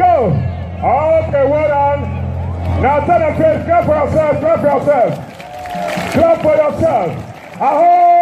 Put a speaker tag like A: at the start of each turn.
A: go. Okay, well done. Now tell the friends, clap for yourself, clap for yourself. Clap for yourself. Ahoy!